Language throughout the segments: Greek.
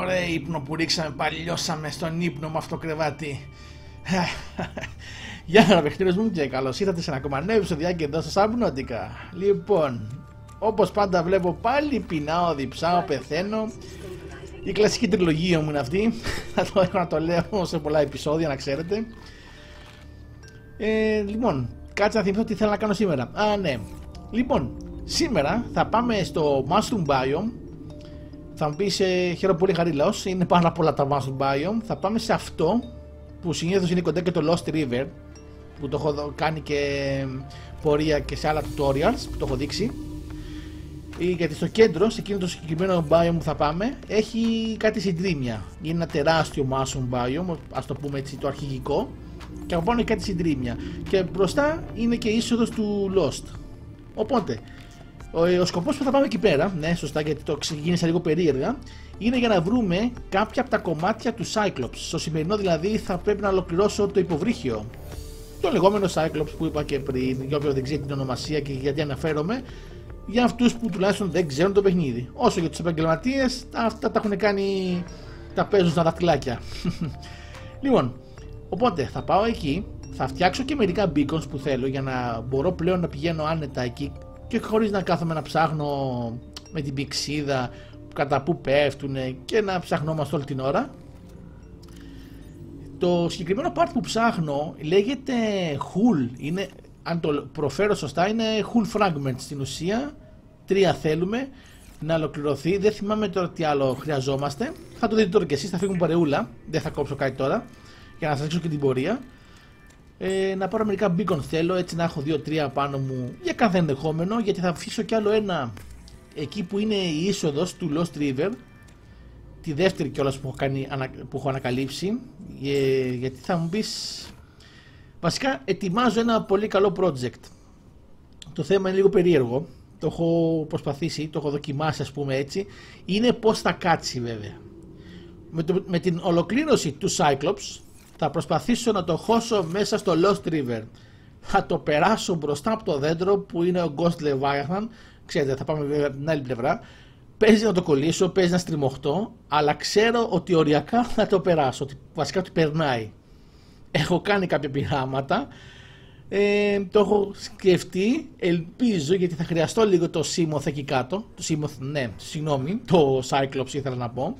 Ωραία ύπνο που ρίξαμε, παλιώσαμε στον ύπνο με αυτό το κρεβάτι. Γεια σας, παιχνίδε μου και καλώς ήρθατε σε ένα ακόμα νέο επεισοδιάκι εδώ στο Subnautica. Λοιπόν, όπως πάντα βλέπω πάλι πεινάω, διψάω, πεθαίνω. Η κλασική τριλογία μου είναι αυτή. Θα το έχω να το λέω σε πολλά επεισόδια να ξέρετε. Ε, λοιπόν, κάτσε να θυμηθώ τι θέλω να κάνω σήμερα. Α, ναι. Λοιπόν, σήμερα θα πάμε στο Mushroom Biome. Θα μου πει ε, χαίρομαι πολύ χαρίλαο. Είναι πάρα πολλά τα Mushroom Biome. Θα πάμε σε αυτό που συνήθως είναι κοντά και το Lost River. Που το έχω κάνει και πορεία και σε άλλα tutorials που το έχω δείξει. Γιατί στο κέντρο, σε εκείνο το συγκεκριμένο biome που θα πάμε, έχει κάτι συντρίμια. Είναι ένα τεράστιο mushroom biome, ας το πούμε έτσι το αρχηγικό, και από πάνω έχει κάτι συντρίμια. Και μπροστά είναι και η είσοδος του Lost. Οπότε, ο, ο σκοπός που θα πάμε εκεί πέρα, ναι, σωστά, γιατί το ξεκίνησα λίγο περίεργα, είναι για να βρούμε κάποια από τα κομμάτια του Cyclops. Στο σημερινό δηλαδή θα πρέπει να ολοκληρώσω το υποβρύχιο. Το λεγόμενο Cyclops που είπα και πριν, για όποιον δεν ξέρει την ονομασία και γιατί αναφέρομαι, για αυτούς που τουλάχιστον δεν ξέρουν το παιχνίδι. Όσο για τους επαγγελματίες, αυτά τα έχουν κάνει. τα παίζουν στα δαχτυλάκια. λοιπόν, οπότε θα πάω εκεί, θα φτιάξω και μερικά beacons που θέλω για να μπορώ πλέον να πηγαίνω άνετα εκεί και χωρίς να κάθομαι να ψάχνω με την πηξίδα κατά που πέφτουν και να ψαχνόμαστε όλη την ώρα. Το συγκεκριμένο part που ψάχνω λέγεται Hull, είναι, αν το προφέρω σωστά, είναι Hull Fragment στην ουσία. Τρία θέλουμε να ολοκληρωθεί. Δεν θυμάμαι τώρα τι άλλο χρειαζόμαστε. Θα το δείτε τώρα και εσείς, θα φύγουμε παρεούλα. Δεν θα κόψω κάτι τώρα για να σας δείξω και την πορεία. Ε, να πάρω μερικά beacon θέλω έτσι να έχω 2-3 πάνω μου για κάθε ενδεχόμενο γιατί θα αφήσω κι άλλο ένα εκεί που είναι η είσοδος του Lost River τη δεύτερη κιόλας που, έχω που έχω ανακαλύψει ε, γιατί θα μου πεις βασικά ετοιμάζω ένα πολύ καλό project. Το θέμα είναι λίγο περίεργο το έχω προσπαθήσει, το έχω δοκιμάσει ας πούμε έτσι. Είναι πως θα κάτσει βέβαια. Με, το, με την ολοκλήρωση του Cyclops θα προσπαθήσω να το χώσω μέσα στο Lost River. Θα το περάσω μπροστά από το δέντρο που είναι ο Ghost Leviathan. Ξέρετε, θα πάμε βέβαια από την άλλη πλευρά. Παίζει να το κολλήσω, παίζει να στριμωχτώ, αλλά ξέρω ότι οριακά θα το περάσω. Ότι βασικά ότι περνάει. Έχω κάνει κάποια πειράματα. Ε, το έχω σκεφτεί, ελπίζω γιατί θα χρειαστώ λίγο το Simoth εκεί κάτω. Το Simoth, ναι, συγγνώμη, το Cyclops ήθελα να πω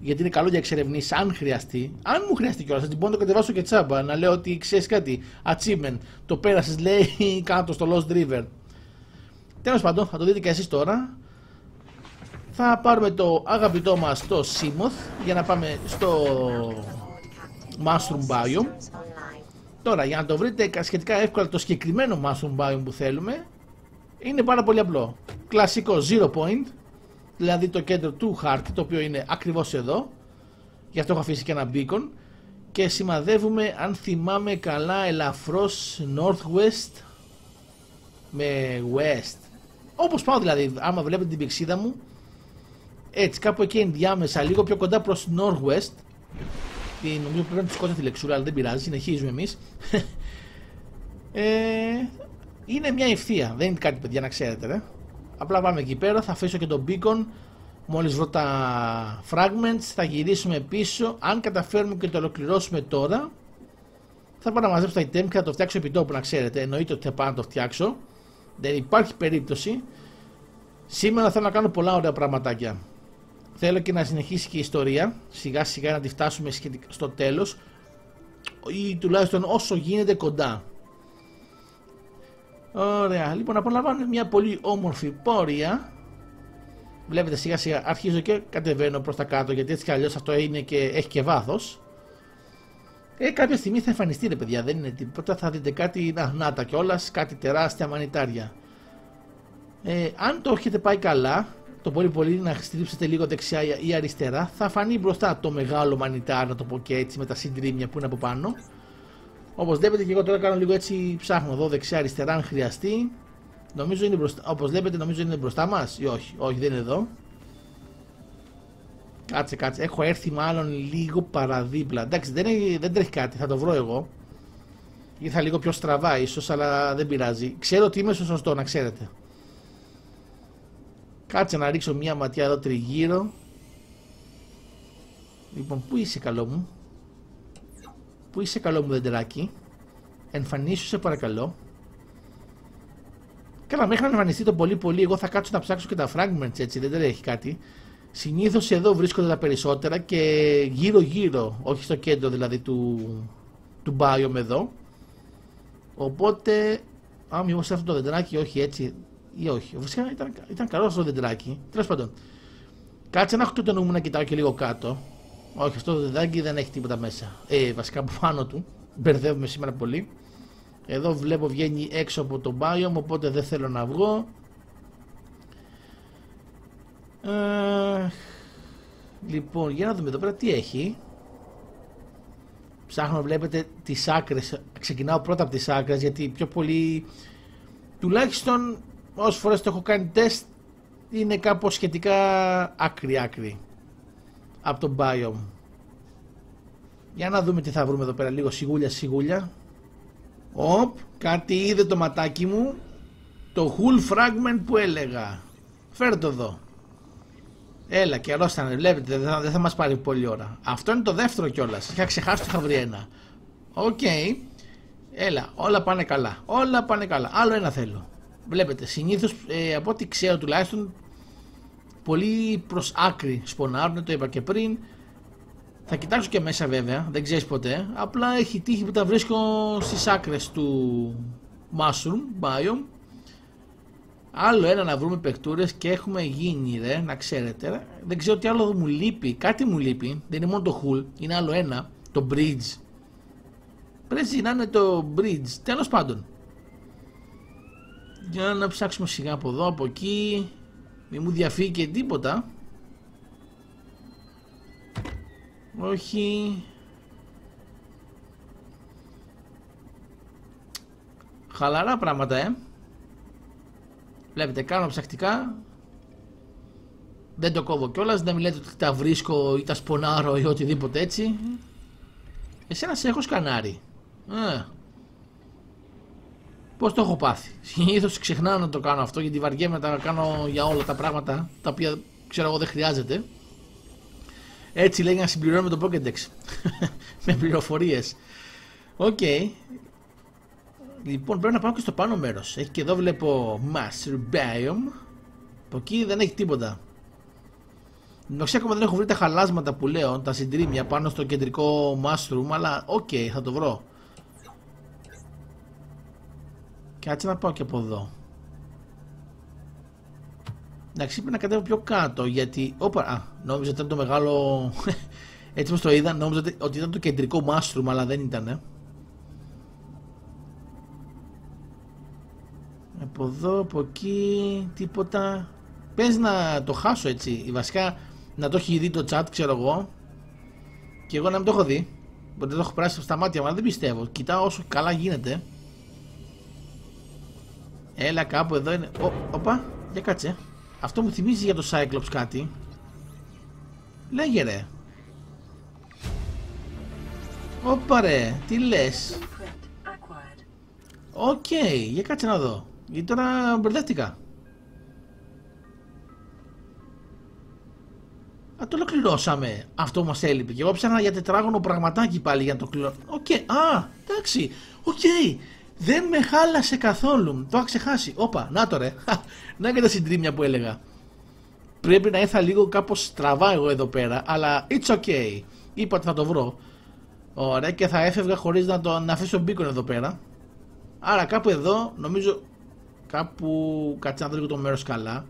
γιατί είναι καλό για εξερευνήσεις αν χρειαστεί. Αν μου χρειαστεί κιόλας, θα την πω να το κατεβάσω και τσάμπα. Να λέω ότι ξέρεις κάτι. Achievement. Το πέρασες, λέει, κάτω στο Lost River. Τέλος πάντων, θα το δείτε και εσείς τώρα. Θα πάρουμε το αγαπητό μας το Simoth για να πάμε στο Mushroom Biome. Τώρα, για να το βρείτε σχετικά εύκολα το συγκεκριμένο Mushroom Biome που θέλουμε, είναι πάρα πολύ απλό. Κλασικό zero point, δηλαδή το κέντρο του χάρτη το οποίο είναι ακριβώς εδώ γι' αυτό έχω αφήσει και ένα beacon και σημαδεύουμε αν θυμάμαι καλά ελαφρώς northwest με west όπως πάω δηλαδή άμα βλέπετε την πηξίδα μου έτσι κάπου εκεί ενδιάμεσα λίγο πιο κοντά προς northwest την, νομίζω πρέπει να τη σκότω τη λεξούρα αλλά δεν πειράζει συνεχίζουμε εμείς ε, είναι μια ευθεία δεν είναι κάτι παιδιά να ξέρετε ρε. Απλά πάμε εκεί πέρα, θα αφήσω και τον beacon. Μόλις βρω τα fragments θα γυρίσουμε πίσω. Αν καταφέρουμε και το ολοκληρώσουμε τώρα θα πάω να μαζέψω τα item και θα το φτιάξω επί τόπου να ξέρετε. Εννοείται ότι θα πάω να το φτιάξω. Δεν υπάρχει περίπτωση. Σήμερα θέλω να κάνω πολλά ωραία πραγματάκια. Θέλω και να συνεχίσει και η ιστορία. Σιγά σιγά να τη φτάσουμε στο τέλος. Ή τουλάχιστον όσο γίνεται κοντά. Ωραία, λοιπόν απολαμβάνω μια πολύ όμορφη πορεία. Βλέπετε σιγά σιγά αρχίζω και κατεβαίνω προς τα κάτω γιατί έτσι κι αλλιώς αυτό είναι και έχει και βάθος. Ε, κάποια στιγμή θα εμφανιστεί ρε παιδιά, δεν είναι τίποτα, θα δείτε κάτι, να, να τα κιόλας, κάτι τεράστια μανιτάρια. Ε, αν το έχετε πάει καλά, το πολύ πολύ να στρίψετε λίγο δεξιά ή αριστερά, θα φανεί μπροστά το μεγάλο μανιτάρι, να το πω και έτσι, με τα συντρίμια που είναι από πάνω. Όπω βλέπετε και εγώ τώρα κάνω λίγο έτσι ψάχνω εδώ δεξιά αριστερά αν χρειαστεί. Νομίζω είναι μπροστά, όπως βλέπετε νομίζω είναι μπροστά μας ή όχι, όχι δεν είναι εδώ. Κάτσε κάτσε, έχω έρθει μάλλον λίγο παραδίπλα. Εντάξει δεν, δεν τρέχει κάτι, θα το βρω εγώ. Ήρθα λίγο πιο στραβά ίσως, αλλά δεν πειράζει. Ξέρω ότι είμαι στο σωστό να ξέρετε. Κάτσε να ρίξω μια ματιά εδώ τριγύρω. Λοιπόν, πού είσαι καλό μου; Πού είσαι καλό μου δεντράκι. Εμφανίσου σε παρακαλώ. Καλά, μέχρι να εμφανιστεί το πολύ πολύ, εγώ θα κάτσω να ψάξω και τα fragments έτσι, δεν τρέχει κάτι. Συνήθως εδώ βρίσκονται τα περισσότερα και γύρω γύρω, όχι στο κέντρο δηλαδή του, του biome εδώ. Οπότε, α, μήπως αυτό το δεντράκι, όχι έτσι, ή όχι. Βασικά ήταν, ήταν καλό αυτό το δεντράκι. Τέλος πάντων, κάτσε να έχω το νου μου να κοιτάω και λίγο κάτω. Όχι, αυτό το δεντράκι δεν έχει τίποτα μέσα. Ε, βασικά από πάνω του. Μπερδεύουμε σήμερα πολύ. Εδώ βλέπω βγαίνει έξω από το biome, οπότε δεν θέλω να βγω. Ε, λοιπόν, για να δούμε εδώ πέρα τι έχει. Ψάχνω, βλέπετε, τις άκρες. Ξεκινάω πρώτα από τις άκρες, γιατί πιο πολύ... Τουλάχιστον, όσες φορές το έχω κάνει τεστ, είναι κάπως σχετικά άκρη-άκρη από το biome. Για να δούμε τι θα βρούμε εδώ πέρα, λίγο σιγούλια σιγούλια. Οπ, κάτι είδε το ματάκι μου. Το hull fragment που έλεγα. Φέρ' το εδώ. Έλα, καιρός ήταν, βλέπετε, δεν θα, δεν θα μας πάρει πολλή ώρα. Αυτό είναι το δεύτερο κιόλας. Είχα ξεχάσει ότι είχα βρει ένα. Οκ. Έλα, όλα πάνε καλά. Όλα πάνε καλά. Άλλο ένα θέλω. Βλέπετε, συνήθως ε, από ό,τι ξέρω τουλάχιστον πολύ προς άκρη σπονάρουν, το είπα και πριν. Θα κοιτάξω και μέσα βέβαια, δεν ξέρεις ποτέ. Απλά έχει τύχει που τα βρίσκω στις άκρες του Mushroom Biome Άλλο ένα να βρούμε παιχτούρες και έχουμε γίνει ρε, να ξέρετε. Δεν ξέρω τι άλλο μου λείπει. Κάτι μου λείπει. Δεν είναι μόνο το hull, είναι άλλο ένα. Το bridge. Πρέπει να είναι το bridge. Τέλος πάντων. Για να ψάξουμε σιγά από εδώ, από εκεί. Μην μου διαφύγει και τίποτα. Όχι. Χαλαρά πράγματα, ε. Βλέπετε, κάνω ψαχτικά. Δεν το κόβω κιόλας. Δεν μιλάτε ότι τα βρίσκω ή τα σπονάρω ή οτιδήποτε έτσι. Εσένα σε έχω σκανάρι. Ε. Πώς το έχω πάθει; Συνήθως ξεχνάω να το κάνω αυτό γιατί βαριέμαι να τα κάνω για όλα τα πράγματα τα οποία ξέρω εγώ δεν χρειάζεται. Έτσι λέει να συμπληρώνουμε το Pokédex. με πληροφορίες. OK. Okay. Λοιπόν, πρέπει να πάω και στο πάνω μέρος. Έχει και εδώ βλέπω Mushroom Biome. Από εκεί δεν έχει τίποτα. Νομίζω ακόμα δεν έχω βρει τα χαλάσματα που λέω, τα συντρίμμια πάνω στο κεντρικό mushroom, αλλά OK, okay, θα το βρω. Κάτσε να πάω και από εδώ. Εντάξει, πρέπει να κατέβω πιο κάτω, γιατί... Όπα, α, νόμιζα ότι ήταν το μεγάλο... Έτσι όπως το είδα, νόμιζα ότι ήταν το κεντρικό mushroom, αλλά δεν ήταν. Από εδώ, από εκεί, τίποτα. Πες να το χάσω έτσι. Βασικά να το έχει δει το chat, ξέρω εγώ. Και εγώ να μην το έχω δει. Μπορεί να το έχω πράσει στα μάτια μου, αλλά δεν πιστεύω. Κοιτάω όσο καλά γίνεται. Έλα κάπου εδώ είναι. Ο, οπα, για κάτσε. Αυτό μου θυμίζει για το Cyclops κάτι. Λέγε ρε. Ωπα ρε, τι λες; OK, okay, για κάτσε να δω. Γιατί τώρα μπερδεύτηκα. Α, το ολοκληρώσαμε. Αυτό που μας έλειπε. Και εγώ έψαχνα για τετράγωνο πραγματάκι πάλι για να το ολοκληρώσω. OK, okay. α, εντάξει. OK. Okay. Δεν με χάλασε καθόλου. Το είχα ξεχάσει. Όπα, να το ρε. να και τα συντρίμμια που έλεγα. Πρέπει να ήρθα λίγο κάπως στραβά εγώ εδώ πέρα. Αλλά it's okay. Είπα ότι θα το βρω. Ωραία, και θα έφευγα χωρίς να, το, να αφήσω beacon εδώ πέρα. Άρα κάπου εδώ νομίζω Κάπου κάτσε να δω λίγο το μέρος καλά.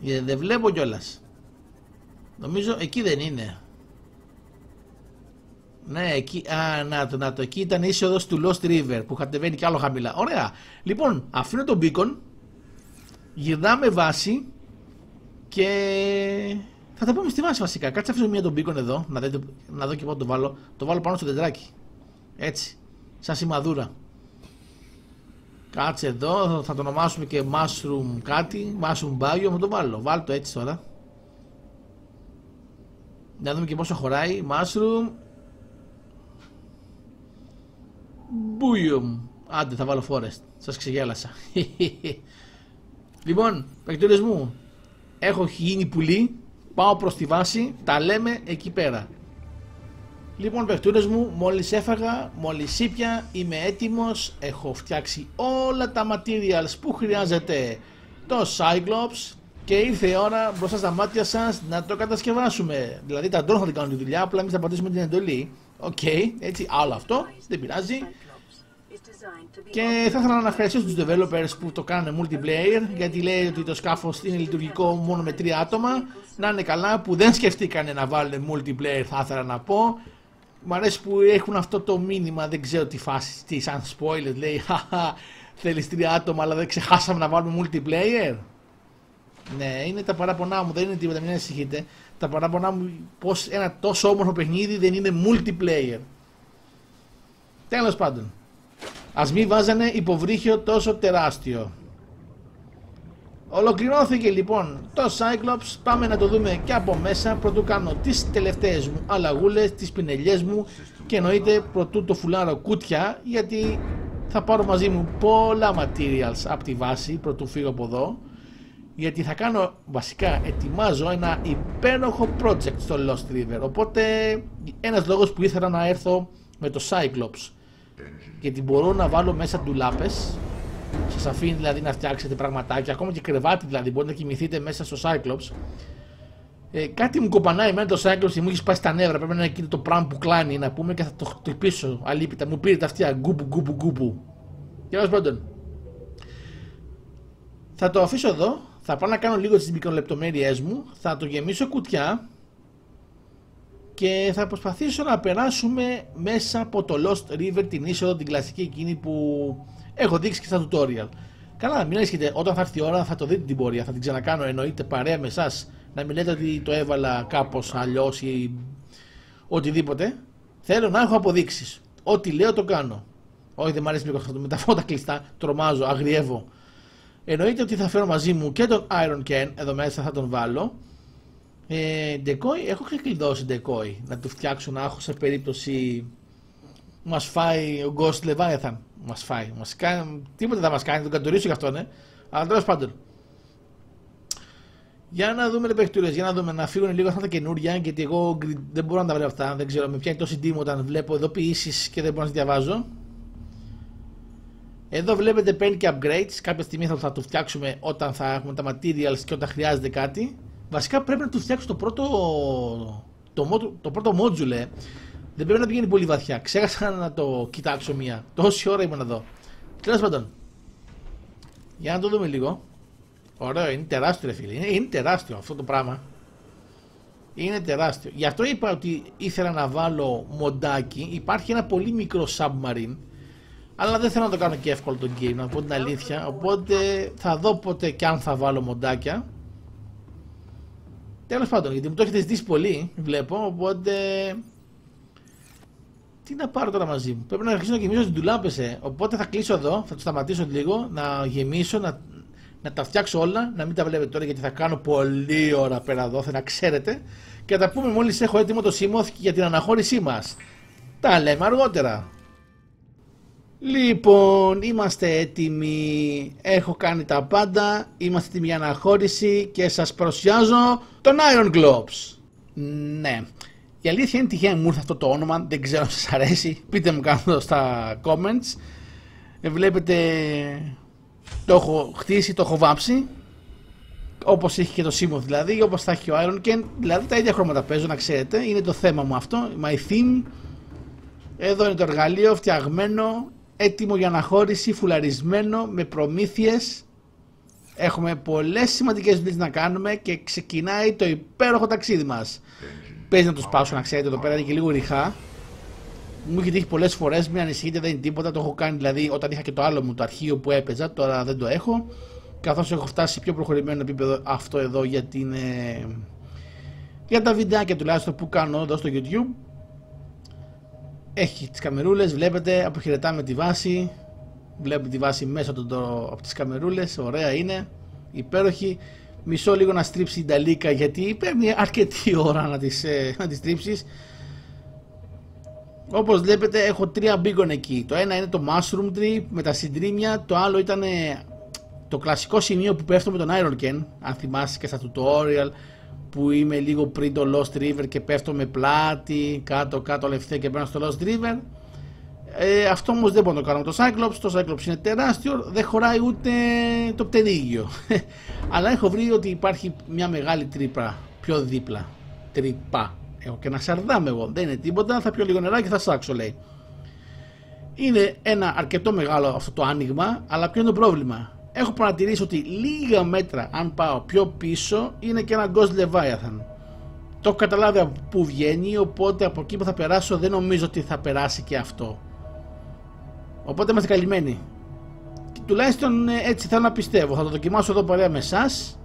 Γιατί δεν βλέπω κιόλας. Νομίζω εκεί δεν είναι. Ναι, εκεί, α, να το, να το, εκεί ήταν η είσοδος του Lost River που κατεβαίνει κι άλλο χαμηλά. Ωραία. Λοιπόν, αφήνω τον μπίκον, γυρνάμε βάση και θα τα πούμε στη βάση βασικά. Κάτσε αφήσω μία τον μπίκον εδώ, να, δείτε, να δω και πότε το βάλω. Το βάλω πάνω στο τεντράκι. Έτσι, σαν σημαδούρα. Κάτσε εδώ, θα το ονομάσουμε και mushroom κάτι, mushroom bagio, θα το βάλω. Βάλω το έτσι τώρα. Να δούμε και πόσο χωράει. Mushroom. Μπούιουμ. Άντε θα βάλω forest. Σας ξεγέλασα. Λοιπόν, παικτήρες μου, έχω γίνει πουλί, πάω προς τη βάση, τα λέμε εκεί πέρα. Λοιπόν, παιχτούρες μου, μόλις έφαγα, μόλις ήπια, είμαι έτοιμος, έχω φτιάξει όλα τα materials που χρειάζεται το Cyclops και ήρθε η ώρα μπροστά στα μάτια σας να το κατασκευάσουμε. Δηλαδή τα drone θα την κάνουν τη δουλειά, απλά εμείς θα πατήσουμε την εντολή. OK, okay, έτσι, άλλο αυτό, δεν πειράζει. Και θα ήθελα να ευχαριστήσω τους developers που το κάνανε multiplayer γιατί λέει ότι το σκάφος είναι λειτουργικό μόνο με τρία άτομα. Να είναι καλά που δεν σκεφτήκανε να βάλουν multiplayer θα ήθελα να πω. Μ' αρέσει που έχουν αυτό το μήνυμα, δεν ξέρω τι φάση, τι σαν spoiler λέει Χαχα, θέλεις τρία άτομα αλλά δεν ξεχάσαμε να βάλουμε multiplayer Ναι, είναι τα παράπονά μου, δεν είναι τίποτα, μην ανησυχείτε. Τα παράπονά μου πως ένα τόσο όμορφο παιχνίδι δεν είναι multiplayer. Τέλος πάντων Ας μην βάζανε υποβρύχιο τόσο τεράστιο. Ολοκληρώθηκε λοιπόν το Cyclops, πάμε να το δούμε και από μέσα. Πρωτού κάνω τις τελευταίες μου αλλαγούλες, τις πινελιές μου και εννοείται πρωτού το φουλάρω κούτια γιατί θα πάρω μαζί μου πολλά materials από τη βάση πρωτού φύγω από εδώ. Γιατί θα κάνω βασικά ετοιμάζω ένα υπέροχο project στο Lost River. Οπότε ένας λόγος που ήθελα να έρθω με το Cyclops γιατί μπορώ να βάλω μέσα ντουλάπες Σας αφήνει δηλαδή να φτιάξετε πραγματάκια, ακόμα και κρεβάτι δηλαδή. Μπορείτε να κοιμηθείτε μέσα στο Cyclops. Ε, κάτι μου κοπανάει εμένα το Cyclops και μου έχει σπάσει τα νεύρα. Πρέπει να είναι εκείνο το πράγμα που κλάνει να πούμε και θα το χτυπήσω αλίπητα. Μου πήρε τα αυτιά γκουπου γκουπου γκουπου. Τέλο πάντων. Θα το αφήσω εδώ. Θα πάω να κάνω λίγο τις μικρολεπτομέρειές μου. Θα το γεμίσω κουτιά. Και θα προσπαθήσω να περάσουμε μέσα από το Lost River την είσοδο την κλασική εκείνη που Έχω δείξει και στα tutorial. Καλά, μην έρχεται όταν θα έρθει η ώρα θα το δείτε την πορεία. Θα την ξανακάνω εννοείται παρέα με εσάς. Να μην λέτε ότι το έβαλα κάπως αλλιώς ή οτιδήποτε. Θέλω να έχω αποδείξεις. Ό,τι λέω το κάνω. Όχι, δεν μου αρέσει λίγο αυτό με τα φώτα κλειστά. Τρομάζω, αγριεύω. Εννοείται ότι θα φέρω μαζί μου και τον Iron Ken. Εδώ μέσα θα τον βάλω. Ε, decoy, έχω και κλειδώσει decoy. Να του φτιάξω να έχω σε περίπτωση μας φάει ο Ghost Leviathan. Μας φάει. Μας κάνει, τίποτα δεν μας κάνει, τον κατορίσω γι' αυτό, ναι. Αλλά τέλος πάντων. Για να δούμε παιχτούρε, για να δούμε να φύγουν λίγο αυτά τα καινούρια. Γιατί εγώ δεν μπορώ να τα βλέπω αυτά. Δεν ξέρω, με πιάνει τόση τίμη όταν βλέπω ειδοποιήσει και δεν μπορώ να τις διαβάζω. Εδώ βλέπετε παίρνει και upgrades. Κάποια στιγμή θα, θα το φτιάξουμε όταν θα έχουμε τα materials και όταν χρειάζεται κάτι. Βασικά πρέπει να του φτιάξω το πρώτο, το, το πρώτο module δεν πρέπει να πηγαίνει πολύ βαθιά. Ξέχασα να το κοιτάξω μία. Τόση ώρα ήμουν εδώ. Τέλος πάντων. Για να το δούμε λίγο. Ωραίο, είναι τεράστιο ρε φίλε. Είναι, είναι τεράστιο αυτό το πράγμα. Είναι τεράστιο. Γι' αυτό είπα ότι ήθελα να βάλω μοντάκι. Υπάρχει ένα πολύ μικρό submarine. Αλλά δεν θέλω να το κάνω και εύκολο το game, να πω την αλήθεια. Οπότε θα δω ποτέ και αν θα βάλω μοντάκια. Τέλος πάντων, γιατί μου το έχετε ζητήσει πολύ, βλέπω. Οπότε τι να πάρω τώρα μαζί μου. Πρέπει να αρχίσω να γεμίσω τι ντουλάπε. Ε. Οπότε θα κλείσω εδώ, θα το σταματήσω λίγο, να γεμίσω, να, να τα φτιάξω όλα. Να μην τα βλέπετε τώρα γιατί θα κάνω πολλή ώρα πέρα εδώ, θα να ξέρετε. Και θα τα πούμε μόλις έχω έτοιμο το Σίμωθ για την αναχώρησή μας. Τα λέμε αργότερα. Λοιπόν, είμαστε έτοιμοι. Έχω κάνει τα πάντα. Είμαστε έτοιμοι για αναχώρηση και σας παρουσιάζω τον Iron Globes. Ναι. Η αλήθεια είναι τυχαία μου ήρθε αυτό το όνομα, δεν ξέρω αν σας αρέσει, πείτε μου κάτω στα comments. Ε, βλέπετε, το έχω χτίσει, το έχω βάψει, όπως έχει και το Simoth δηλαδή, όπως θα έχει ο Iron Ken, δηλαδή τα ίδια χρώματα παίζω να ξέρετε, είναι το θέμα μου αυτό, my theme. Εδώ είναι το εργαλείο φτιαγμένο, έτοιμο για αναχώρηση, φουλαρισμένο, με προμήθειες. Έχουμε πολλές σημαντικές δουλειές να κάνουμε και ξεκινάει το υπέροχο ταξίδι μας. Παίζει να το σπάσω να ξέρετε εδώ πέρα είναι και λίγο ριχά. Μου έχει τύχει πολλές φορές, μην ανησυχείτε, δεν είναι τίποτα. Το έχω κάνει δηλαδή όταν είχα και το άλλο μου το αρχείο που έπαιζα, τώρα δεν το έχω. Καθώς έχω φτάσει πιο προχωρημένο επίπεδο αυτό εδώ για, την, ε, για τα βιντεάκια τουλάχιστον που κάνω εδώ στο YouTube. Έχει τις καμερούλες, βλέπετε, αποχαιρετάμε τη βάση. Βλέπουμε τη βάση μέσα από, το, από τις καμερούλες, ωραία είναι, υπέροχη. Μισό λίγο να στρίψει την ταλίκα γιατί παίρνει αρκετή ώρα να τις, ε, να τις στρίψεις. Όπως βλέπετε έχω τρία μπίγκον εκεί. Το ένα είναι το mushroom tree με τα συντρίμια, το άλλο ήταν το κλασικό σημείο που πέφτω με τον Iron Ken, αν θυμάσαι και στα tutorial, που είμαι λίγο πριν το Lost River και πέφτω με πλάτη, κάτω κάτω λεφτέ και μπαίνω στο Lost River. Ε, αυτό όμως δεν μπορώ να το κάνω με το Cyclops. Το Cyclops είναι τεράστιο, δεν χωράει ούτε το πτερίγιο. Αλλά έχω βρει ότι υπάρχει μια μεγάλη τρύπα πιο δίπλα. Τρύπα. Έχω και ένα σαρδάμ εγώ. Δεν είναι τίποτα, θα πιω λίγο νερά και θα σάξω λέει. Είναι ένα αρκετό μεγάλο αυτό το άνοιγμα, αλλά ποιο είναι το πρόβλημα; Έχω παρατηρήσει ότι λίγα μέτρα, αν πάω πιο πίσω, είναι και ένα Ghost Leviathan. Το έχω καταλάβει από πού βγαίνει, οπότε από εκεί που θα περάσω δεν νομίζω ότι θα περάσει και αυτό. Οπότε είμαστε καλυμμένοι. τουλάχιστον ε, έτσι θέλω να πιστεύω. Θα το δοκιμάσω εδώ παρέα με εσάς.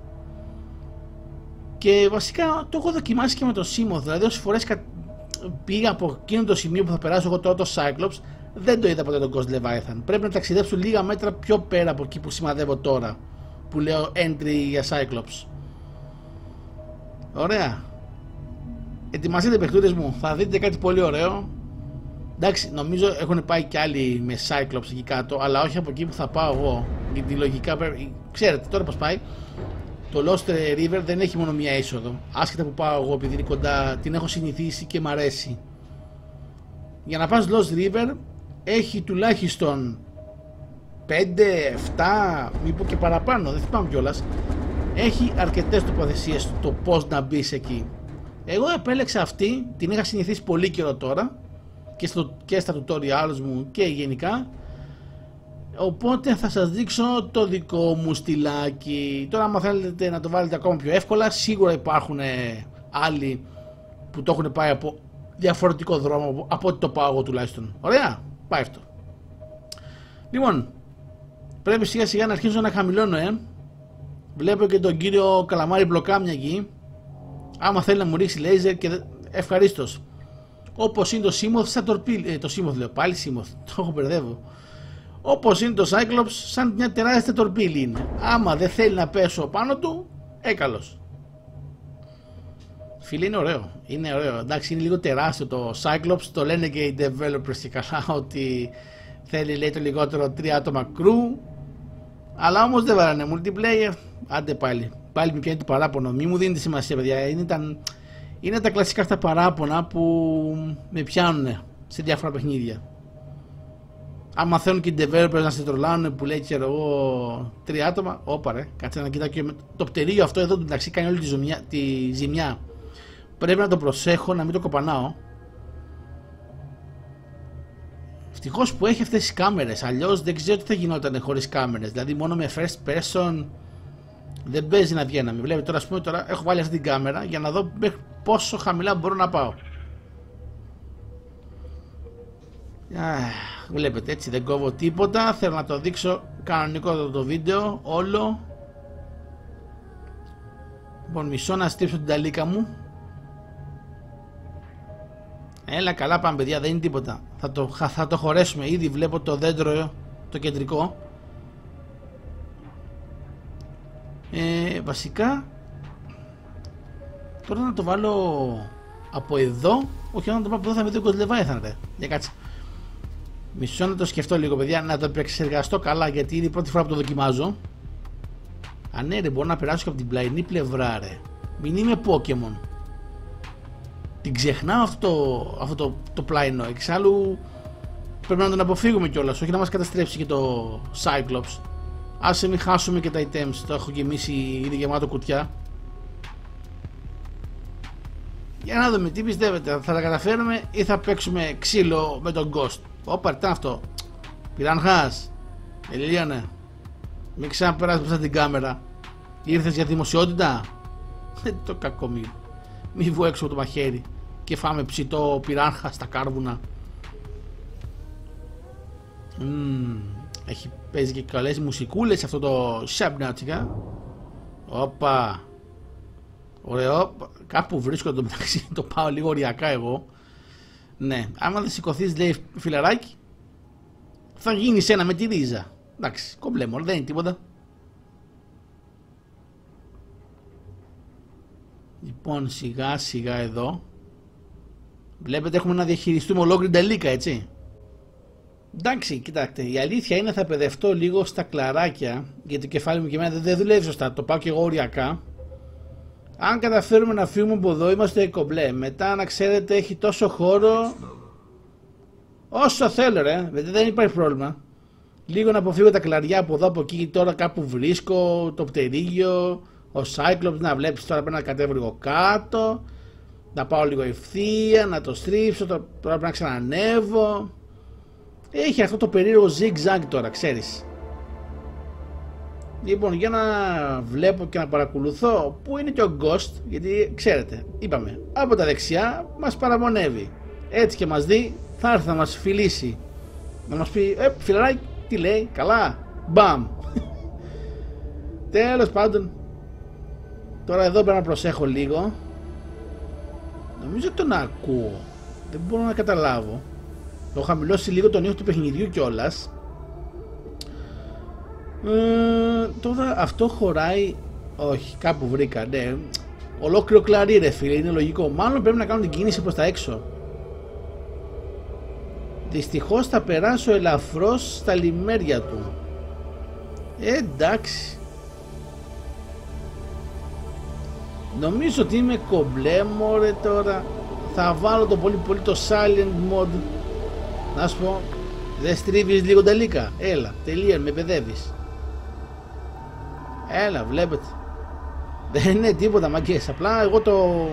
Και βασικά το έχω δοκιμάσει και με το Simoth. Δηλαδή, όσες φορές πήγα από εκείνο το σημείο που θα περάσω εγώ τώρα το Cyclops, δεν το είδα ποτέ τον Ghost Leviathan. Πρέπει να ταξιδέψω λίγα μέτρα πιο πέρα από εκεί που σημαδεύω τώρα. Που λέω entry για Cyclops. Ωραία. Ετοιμαστείτε παιχτούδες μου. Θα δείτε κάτι πολύ ωραίο. Εντάξει, νομίζω έχουν πάει κι άλλοι με Cyclops εκεί κάτω, αλλά όχι από εκεί που θα πάω εγώ. Γιατί λογικά πρέπει. Ξέρετε τώρα πώς πάει. Το Lost River δεν έχει μόνο μία είσοδο. Άσχετα που πάω εγώ, επειδή είναι κοντά, την έχω συνηθίσει και μ' αρέσει. Για να πας Lost River έχει τουλάχιστον 5, 7, μήπω και παραπάνω, δεν θυμάμαι κιόλας. Έχει αρκετές τοποθεσίες το πώς να μπει εκεί. Εγώ επέλεξα αυτή, την είχα συνηθίσει πολύ καιρό τώρα και, στο, και στα tutorials μου και γενικά οπότε θα σας δείξω το δικό μου στυλάκι τώρα άμα θέλετε να το βάλετε ακόμα πιο εύκολα σίγουρα υπάρχουν άλλοι που το έχουν πάει από διαφορετικό δρόμο από ό,τι το πάω εγώ τουλάχιστον ωραία πάει αυτό λοιπόν πρέπει σιγά σιγά να αρχίσω να χαμηλώνω ε. βλέπω και τον κύριο Καλαμάρη Μπλοκάμια εκεί άμα θέλει να μου ρίξει λέιζερ και ευχαρίστως Όπως είναι το Σίμωθ σαν τορπίλι. Ε, το Σίμωθ λέω, πάλι Σίμωθ, το έχω μπερδεύω. Όπως είναι το Cyclops, σαν μια τεράστια τορπίλη είναι. Άμα δεν θέλει να πέσω πάνω του, έκαλος. Φίλε, είναι ωραίο. Είναι ωραίο. Εντάξει, είναι λίγο τεράστιο το Cyclops. Το λένε και οι developers και καλά ότι θέλει λέει το λιγότερο τρία άτομα crew. Αλλά όμως δεν βαράνε multiplayer. Άντε πάλι. Πάλι με πιάνει το παράπονο. Μη μου δίνετε σημασία, παιδιά. Είναι, ήταν είναι τα κλασικά αυτά παράπονα που με πιάνουν σε διάφορα παιχνίδια. Αν μαθαίνουν και οι developers να σε τρολάνουν που λέει ξέρω εγώ τρία άτομα, όπα ρε, κάτσε να κοιτάω και το πτερίγιο αυτό εδώ μεταξύ κάνει όλη τη, ζημιά, τη ζημιά. Πρέπει να το προσέχω να μην το κοπανάω. Ευτυχώς που έχει αυτές τις κάμερες. Αλλιώς δεν ξέρω τι θα γινόταν χωρίς κάμερες. Δηλαδή μόνο με first person δεν παίζει να βγαίναμε. Βλέπετε τώρα, ας πούμε, τώρα έχω βάλει αυτή την κάμερα για να δω πόσο χαμηλά μπορώ να πάω. βλέπετε έτσι δεν κόβω τίποτα θέλω να το δείξω κανονικό το βίντεο όλο λοιπόν μισό να στύψω την ταλίκα μου έλα καλά πάμε παιδιά δεν είναι τίποτα θα το, θα το χωρέσουμε ήδη βλέπω το δέντρο το κεντρικό ε, βασικά Τώρα να το βάλω από εδώ, όχι να το πάω από εδώ θα με δει ο Leviathan ρε. Για κάτσε. Μισό να το σκεφτώ λίγο παιδιά, να το επεξεργαστώ καλά γιατί είναι η πρώτη φορά που το δοκιμάζω. Α ναι ρε, μπορώ να περάσω και από την πλαϊνή πλευρά ρε. Μην είμαι Pokemon. Την ξεχνάω αυτό το, αυτό το, το πλαϊνό. Εξάλλου πρέπει να τον αποφύγουμε κιόλας, όχι να μας καταστρέψει και το Cyclops. Άσε μην χάσουμε και τα items, το έχω γεμίσει ήδη γεμάτο κουτιά. Για να δούμε τι πιστεύετε, θα τα καταφέρουμε ή θα παίξουμε ξύλο με τον Ghost; Όπα, τι αυτό. Πυρανχά. Ελίανε. Μην ξαναπεράσει μπροστά την κάμερα. Ήρθες για δημοσιότητα; Ε, το κακό μη. Μη βγω έξω από το μαχαίρι και φάμε ψητό πυράνχα στα κάρβουνα. Mm, έχει παίζει και καλές μουσικούλες αυτό το Subnautica. Όπα. Ωραίο. Κάπου βρίσκω το μεταξύ, το πάω λίγο οριακά εγώ. Ναι, άμα δεν σηκωθείς, λέει φιλαράκι, θα γίνει ένα με τη ρίζα. Εντάξει, κομπλέ μόνο, δεν είναι τίποτα. Λοιπόν, σιγά σιγά εδώ. Βλέπετε έχουμε να διαχειριστούμε ολόκληρη τελίκα, έτσι. Εντάξει, κοιτάξτε, η αλήθεια είναι θα παιδευτώ λίγο στα κλαράκια γιατί το κεφάλι μου και εμένα δεν δουλεύει σωστά. Το πάω και εγώ οριακά. Αν καταφέρουμε να φύγουμε από εδώ, είμαστε κομπλέ. Μετά να ξέρετε, έχει τόσο χώρο. Όσο θέλω, ρε. Δεν υπάρχει πρόβλημα. Λίγο να αποφύγω τα κλαριά από εδώ από εκεί. Τώρα κάπου βρίσκω το πτερίγιο. Ο Cyclops να βλέπεις τώρα πρέπει να κατέβω λίγο κάτω. Να πάω λίγο ευθεία, να το στρίψω. Τώρα πρέπει να ξανανεύω. Έχει αυτό το περίεργο zigzag τώρα, ξέρεις. Λοιπόν, για να βλέπω και να παρακολουθώ πού είναι και ο Ghost, γιατί ξέρετε, είπαμε, από τα δεξιά μας παραμονεύει. Έτσι και μας δει, θα έρθει να μας φιλήσει. Να μας πει, ε, φιλαράκι, τι λέει, καλά, μπαμ. Τέλος πάντων, τώρα εδώ πρέπει να προσέχω λίγο. Νομίζω ότι τον ακούω, δεν μπορώ να καταλάβω. Το έχω χαμηλώσει λίγο τον ήχο του παιχνιδιού κιόλας. Ε, τώρα αυτό χωράει. Όχι, κάπου βρήκα, ναι. Ολόκληρο κλαρί ρε φίλε, είναι λογικό. Μάλλον πρέπει να κάνω την κίνηση προς τα έξω. Δυστυχώς θα περάσω ελαφρώς στα λιμέρια του. Ε, εντάξει. Νομίζω ότι είμαι κομπλέ μωρέ τώρα. Θα βάλω το πολύ πολύ το silent mode να σου πω, δεν στρίβεις λίγο τελικά. Έλα, τελείω, με παιδεύεις. Έλα, βλέπετε. Δεν είναι τίποτα μαγκές. Απλά εγώ το,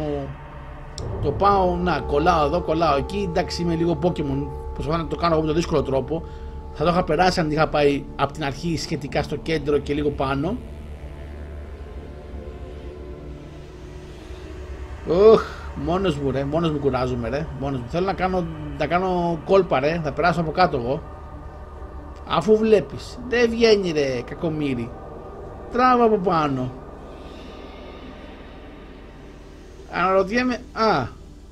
το πάω να κολλάω εδώ, κολλάω εκεί. Εντάξει, είμαι λίγο Pokemon. Προσπαθώ να το κάνω εγώ με τον δύσκολο τρόπο. Θα το είχα περάσει αν είχα πάει από την αρχή σχετικά στο κέντρο και λίγο πάνω. Οχ, Μόνος μου ρε, μόνος μου κουράζομαι ρε, μόνος μου. Θέλω να κάνω, να κάνω κόλπα ρε, θα περάσω από κάτω εγώ. Αφού βλέπεις, δεν βγαίνει ρε κακομύρι. Τράβα από πάνω. Αναρωτιέμαι, α,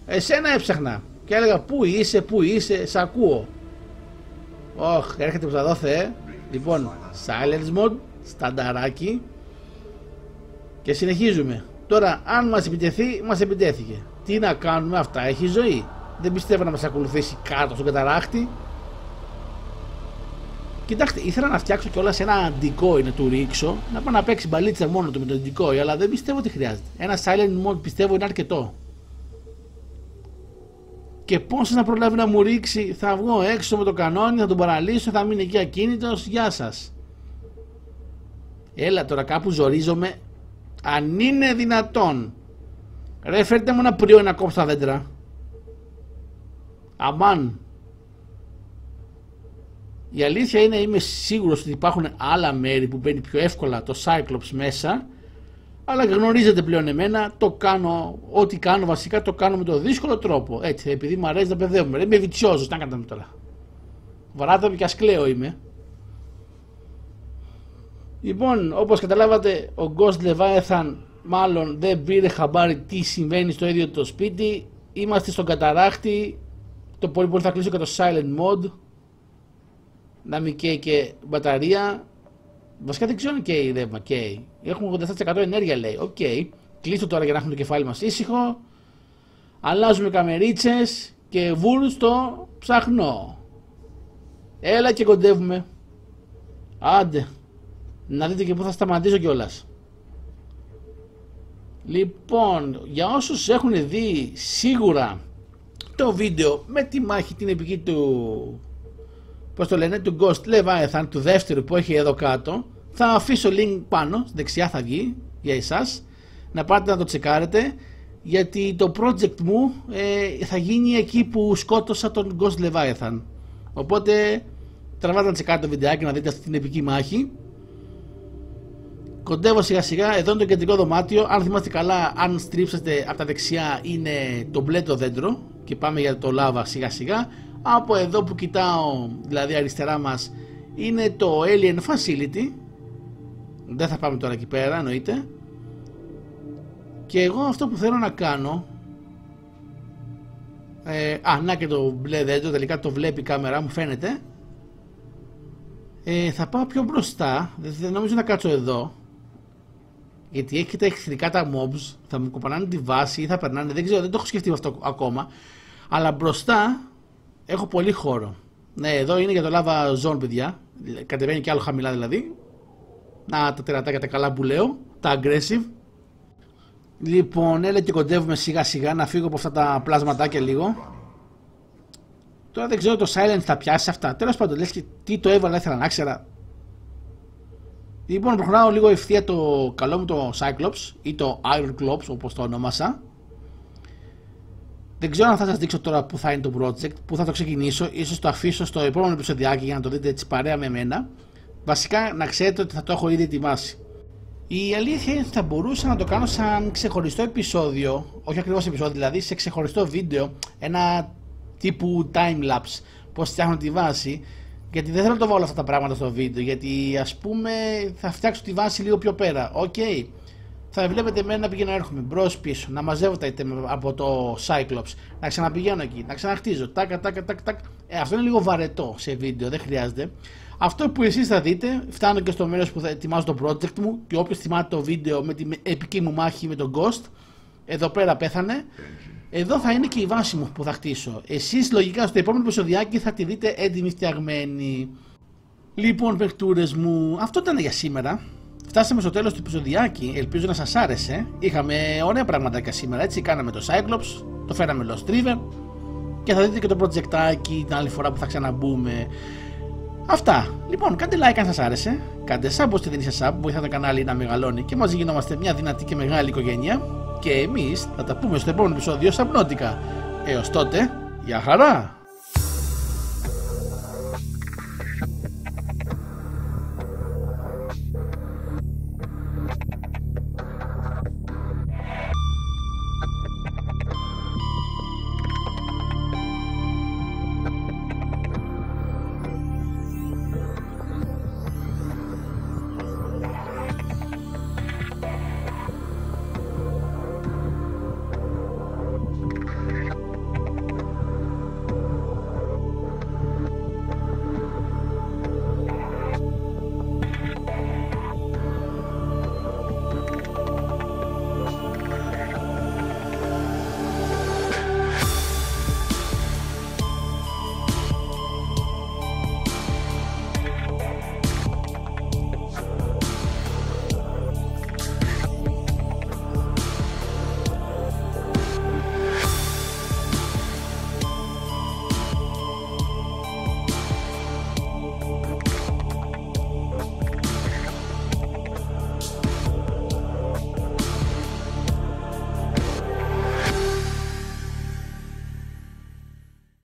εσένα έψαχνα. Και έλεγα πού είσαι, πού είσαι, σ' ακούω. Ωχ, έρχεται που θα δω θεέ. Λοιπόν, silence mode, στανταράκι. Και συνεχίζουμε. Τώρα, αν μας επιτεθεί, μας επιτέθηκε. Τι να κάνουμε, αυτά έχει ζωή. Δεν πιστεύω να μας ακολουθήσει κάτω στον καταράκτη. Κοιτάξτε, ήθελα να φτιάξω κιόλας ένα αντικόι να του ρίξω, να πάω να παίξει μπαλίτσα μόνο του με το αντικόι, αλλά δεν πιστεύω ότι χρειάζεται. Ένα silent mode πιστεύω είναι αρκετό. Και πώς να προλάβει να μου ρίξει, θα βγω έξω με το κανόνι, θα τον παραλύσω, θα μείνει εκεί ακίνητος. Γεια σας. Έλα τώρα κάπου ζορίζομαι. Αν είναι δυνατόν. Ρε φέρτε μου ένα πριό να κόψω τα δέντρα. Αμάν. Η αλήθεια είναι είμαι σίγουρος ότι υπάρχουν άλλα μέρη που μπαίνει πιο εύκολα το Cyclops μέσα αλλά γνωρίζετε πλέον εμένα, το κάνω, ό,τι κάνω βασικά το κάνω με το δύσκολο τρόπο. Έτσι, επειδή μου αρέσει να παιδεύουμε. Είμαι βιτσιόζος, τι να κάνετε τώρα. Βαράτε με κι ας κλαίω είμαι. Λοιπόν, όπως καταλάβατε, ο Ghost Leviathan μάλλον δεν πήρε χαμπάρι τι συμβαίνει στο ίδιο το σπίτι. Είμαστε στον καταρράκτη. Το πολύ πολύ θα κλείσω και το silent mode. Να μην καίει και μπαταρία. Βασικά δεν ξέρω αν καίει ρεύμα, καίει. Έχουμε 87% ενέργεια λέει. OK. Okay. Κλείσω τώρα για να έχουμε το κεφάλι μας ήσυχο. Αλλάζουμε καμερίτσες και βούλου στο ψαχνό. Έλα και κοντεύουμε. Άντε. Να δείτε και πού θα σταματήσω κιόλας. Λοιπόν, για όσους έχουν δει σίγουρα το βίντεο με τη μάχη την επική του πώς το λένε, του Ghost Leviathan του δεύτερου που έχει εδώ κάτω θα αφήσω link πάνω, δεξιά θα βγει για εσάς. Να πάτε να το τσεκάρετε γιατί το project μου ε, θα γίνει εκεί που σκότωσα τον Ghost Leviathan. Οπότε τραβάτε να τσεκάρετε το βιντεάκι να δείτε αυτή την επική μάχη Κοντεύω σιγά σιγά, εδώ είναι το κεντρικό δωμάτιο. Αν θυμάστε καλά, αν στρίψετε από τα δεξιά είναι το μπλε το δέντρο και πάμε για το λάβα σιγά σιγά. Από εδώ που κοιτάω, δηλαδή αριστερά μας, είναι το Alien Facility. Δεν θα πάμε τώρα εκεί πέρα, εννοείται. Και εγώ αυτό που θέλω να κάνω... Ε, α, να και το μπλε δέντρο, τελικά το βλέπει η κάμερα μου, φαίνεται. Ε, θα πάω πιο μπροστά, δεν νομίζω να κάτσω εδώ γιατί έχει τα εχθρικά τα mobs, θα μου κοπανάνε τη βάση ή θα περνάνε, δεν ξέρω, δεν το έχω σκεφτεί αυτό ακόμα. Αλλά μπροστά έχω πολύ χώρο. Ναι, εδώ είναι για το Lava Zone, παιδιά. Κατεβαίνει και άλλο χαμηλά δηλαδή. Να τα τερατάκια τα καλά που λέω. Τα aggressive. Λοιπόν, έλα και κοντεύουμε σιγά σιγά να φύγω από αυτά τα πλάσματάκια λίγο. Τώρα δεν ξέρω το silent θα πιάσει αυτά. Τέλος πάντων, λες και τι το έβαλα, ήθελα να ξέρα. Λοιπόν, προχωράω λίγο ευθεία το καλό μου το Cyclops ή το Iron Clops όπως το ονόμασα. Δεν ξέρω αν θα σας δείξω τώρα που θα είναι το project, που θα το ξεκινήσω, ίσως το αφήσω στο επόμενο επεισοδιάκι για να το δείτε έτσι παρέα με εμένα. Βασικά να ξέρετε ότι θα το έχω ήδη ετοιμάσει. Η αλήθεια είναι ότι θα μπορούσα να το κάνω σαν ξεχωριστό επεισόδιο, όχι ακριβώς επεισόδιο δηλαδή, σε ξεχωριστό βίντεο, ένα τύπου time-lapse, πώς φτιάχνω τη βάση, γιατί δεν θέλω να το βάλω αυτά τα πράγματα στο βίντεο, γιατί ας πούμε θα φτιάξω τη βάση λίγο πιο πέρα. ΟΚ, okay. θα βλέπετε εμένα να πηγαίνω έρχομαι μπρος πίσω, να μαζεύω τα item από το Cyclops, να ξαναπηγαίνω εκεί, να ξαναχτίζω, τάκα, τάκα, τάκα, τάκα. Ε, αυτό είναι λίγο βαρετό σε βίντεο, δεν χρειάζεται. Αυτό που εσείς θα δείτε, φτάνω και στο μέρος που θα ετοιμάζω το project μου και όποιος θυμάται το βίντεο με την επική μου μάχη με τον Ghost, εδώ πέρα πέθανε. Εδώ θα είναι και η βάση μου που θα χτίσω. Εσείς λογικά στο επόμενο επεισοδιάκι θα τη δείτε έντιμη φτιαγμένη. Λοιπόν, παιχτούρε μου, αυτό ήταν για σήμερα. Φτάσαμε στο τέλος του επεισοδιάκι, ελπίζω να σας άρεσε. Είχαμε ωραία πραγματάκια σήμερα, έτσι. Κάναμε το Cyclops, το φέραμε Lost River και θα δείτε και το projectάκι την άλλη φορά που θα ξαναμπούμε. Αυτά. Λοιπόν, κάντε like αν σας άρεσε. Κάντε sub όσοι δεν είστε sub, βοηθά το κανάλι να μεγαλώνει και μαζί γινόμαστε μια δυνατή και μεγάλη οικογένεια και εμείς θα τα πούμε στο επόμενο επεισόδιο Σαμπνότικα. Έως τότε, για χαρά!